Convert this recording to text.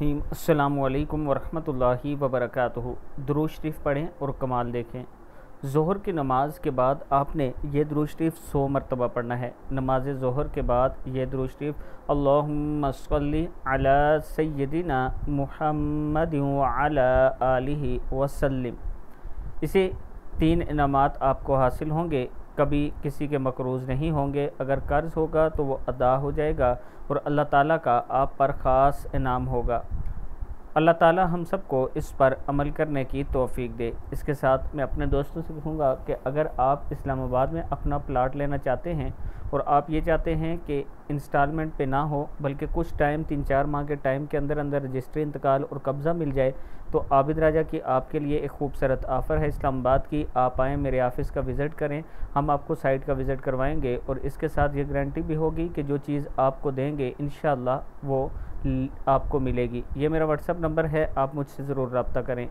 रहीम अल्लाम वरहमतुल्लाहि वबरकातुहू। दुरूद शरीफ पढ़ें और कमाल देखें। ज़ोहर की नमाज़ के बाद आपने ये दुरूद शरीफ सौ मरतबा पढ़ना है। नमाज़ ज़ोहर के बाद ये दुरूद शरीफ, अल्लाहुम्मा सल्ली अला सय्यदिना मुहम्मद अला आलिहि वसल्लम। इसे तीन इनामात आपको हासिल होंगे। कभी किसी के मकरूज़ नहीं होंगे। अगर कर्ज़ होगा तो वो अदा हो जाएगा और अल्लाह ताला का आप पर ख़ास इनाम होगा। अल्लाह ताला हम सबको इस पर अमल करने की तौफीक दे। इसके साथ मैं अपने दोस्तों से कहूँगा कि अगर आप इस्लामाबाद में अपना प्लाट लेना चाहते हैं और आप ये चाहते हैं कि इंस्टॉलमेंट पे ना हो, बल्कि कुछ टाइम तीन चार माह के टाइम के अंदर अंदर रजिस्ट्री, इंतकाल और कब्ज़ा मिल जाए तो आबिद राजा की आपके लिए एक खूबसूरत ऑफ़र है इस्लामाबाद की। आप आएँ, मेरे ऑफ़िस का विज़िट करें, हम आपको साइट का विज़िट करवाएँगे और इसके साथ ये गारंटी भी होगी कि जो चीज़ आपको देंगे इन वो आपको मिलेगी। ये मेरा व्हाट्सअप नंबर है, आप मुझसे ज़रूर रबता करें।